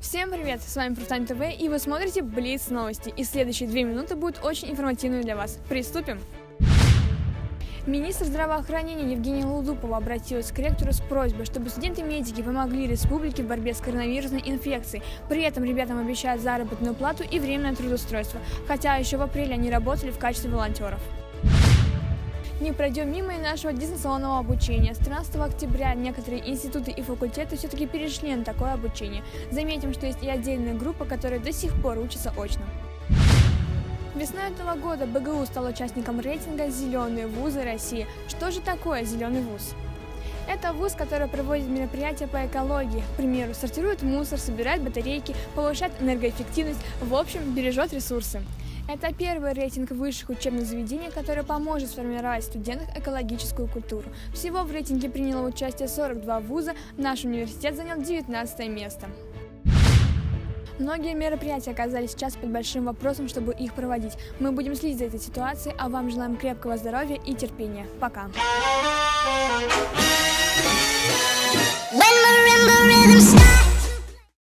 Всем привет! С вами Профтайм ТВ и вы смотрите Блиц новости. И следующие две минуты будут очень информативными для вас. Приступим! Министр здравоохранения Евгения Лудупова обратилась к ректору с просьбой, чтобы студенты-медики помогли республике в борьбе с коронавирусной инфекцией. При этом ребятам обещают заработную плату и временное трудоустройство, хотя еще в апреле они работали в качестве волонтеров. Не пройдем мимо и нашего дистанционного обучения. С 13 октября некоторые институты и факультеты все-таки перешли на такое обучение. Заметим, что есть и отдельная группа, которая до сих пор учится очно. Весной этого года БГУ стал участником рейтинга «Зеленые вузы России». Что же такое зеленый вуз? Это вуз, который проводит мероприятия по экологии. К примеру, сортирует мусор, собирает батарейки, повышает энергоэффективность, в общем, бережет ресурсы. Это первый рейтинг высших учебных заведений, который поможет сформировать в студентах экологическую культуру. Всего в рейтинге приняло участие 42 вуза, наш университет занял 19 место. Многие мероприятия оказались сейчас под большим вопросом, чтобы их проводить. Мы будем следить за этой ситуацией, а вам желаем крепкого здоровья и терпения. Пока!